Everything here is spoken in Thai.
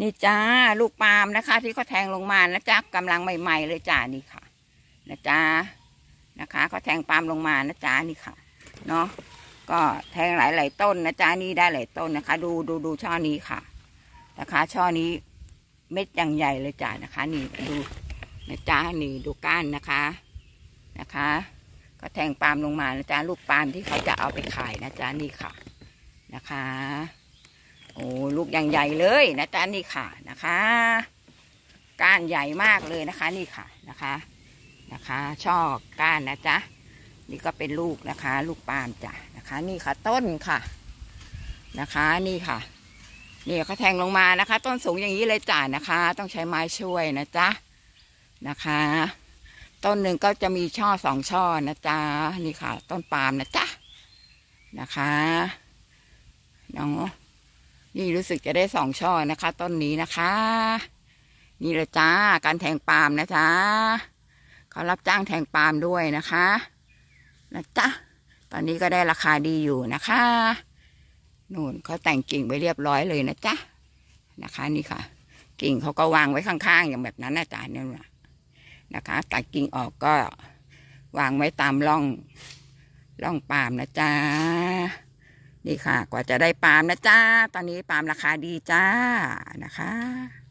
นี่จ้าลูกปาล์มนะคะ ที่เขาแทงลงมานะจ๊ะกำลังใหม่ๆเลยจ้านี่ค่ะ นะจ๊ะนะคะเขาแทงปาล์มลงมานะจ๊ะนี่ค่ะ เนาะก็แทงหลายๆต้นนะจ๊ะนี่ได้หลายต้นนะคะ ดูดูดูช่อนี้ค่ะ นะคะ ช่อนี้เม็ดอย่างใหญ่เลยจ้านะคะ นี่ดูนะจ๊ะนี่ดูก้านนะคะนะคะ ก็แทงปาล์มลงมานะจ๊ะลูกปาล์มที่เขาจะเอาไปขายนะจ๊ะนี่ค่ะนะคะ โอ้ลูกอย่างใหญ่เลยนะจ๊ะนี่ค่ะนะคะ ก้านใหญ่มากเลยนะคะ นี่ค่ะนะคะนะคะ ช่อก้านนะจ๊ะนี่ก็เป็นลูกนะคะ ลูกปาล์มจ้ะนะคะ นี่ค่ะต้นค่ะนะคะ นี่ค่ะนี่เขาแทงลงมานะคะ ต้นสูงอย่างนี้เลยจ้ะนะคะ ต้องใช้ไม้ช่วยนะจ๊ะนะคะ ต้นหนึ่งก็จะมีช่อสองช่อนะจ๊ะนี่ค่ะ ต้นปาล์มนะจ๊ะนะคะเนาะ นี่รู้สึกจะได้สองช่อนะคะ ต้นนี้นะคะ นี่เลยจ้าการแทงปาล์มนะจ๊ะเขารับจ้างแทงปาล์มด้วยนะคะนะจ๊ะตอนนี้ก็ได้ราคาดีอยู่นะคะนู่นเขาแต่งกิ่งไว้เรียบร้อยเลยนะจ๊ะนะคะ นี่ค่ะ กิ่งเขาก็วางไว้ข้างๆ อย่างแบบนั้นนะจ๊ะเนี่ยนะคะตัดกิ่งออกก็วางไว้ตามร่องร่องปาล์มนะจ๊ะ นี่ค่ะ กว่าจะได้ปาล์มนะจ้า ตอนนี้ปาล์มราคาดีจ้านะคะ